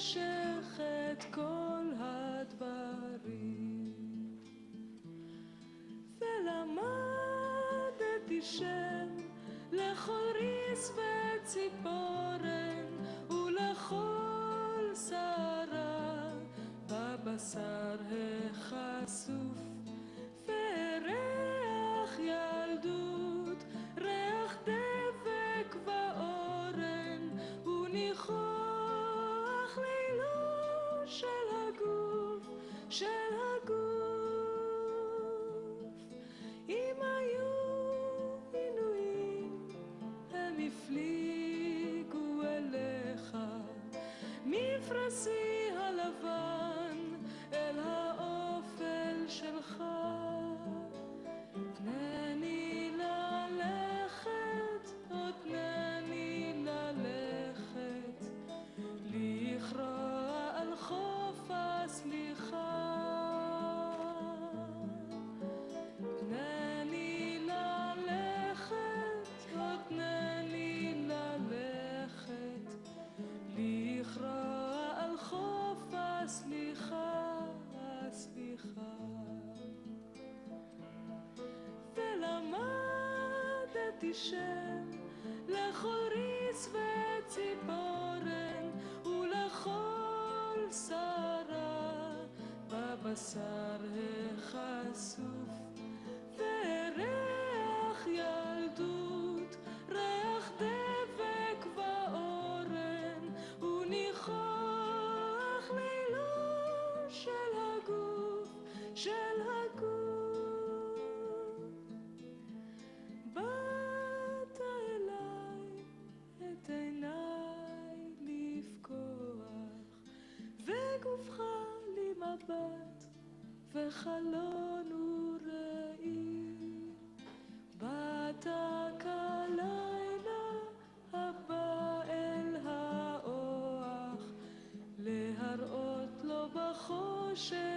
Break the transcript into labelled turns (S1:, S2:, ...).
S1: מושך את כל הדברים. ולמדתי שם לכל ריס וציפורן ולכל שרה בבשר החשוף וריח ילדות ריח דבק ואורן וניחור Je... לי שם לחוריס וציפורן ולכל שרה בבשר החשוף בית וחלון וראי באת כלילה הבא אל האוח להראות לו בחושך